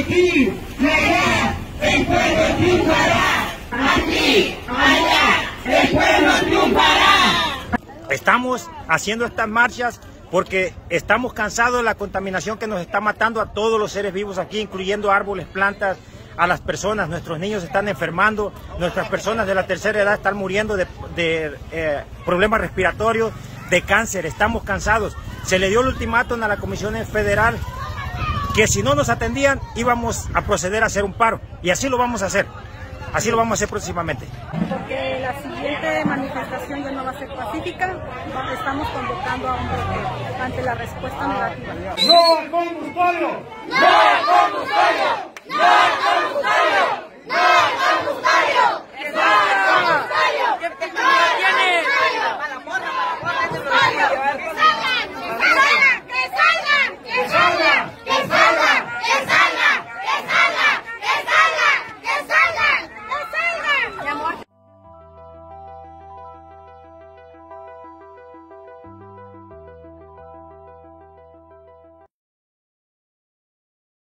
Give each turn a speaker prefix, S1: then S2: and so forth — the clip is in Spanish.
S1: aquí, allá, el pueblo triunfará. Aquí, allá, el pueblo triunfará.
S2: Estamos haciendo estas marchas porque estamos cansados de la contaminación que nos está matando a todos los seres vivos aquí, incluyendo árboles, plantas, a las personas. Nuestros niños están enfermando, nuestras personas de la tercera edad están muriendo de, eh, problemas respiratorios, de cáncer. Estamos cansados. Se le dio el ultimátum a la Comisión Federal que si no nos atendían íbamos a proceder a hacer un paro. Y así lo vamos a hacer. Así lo vamos a hacer próximamente.
S3: Porque la siguiente manifestación ya no va a ser pacífica, estamos convocando a un bloqueo ante la respuesta negativa.
S1: ¡No al combustorio! ¡No al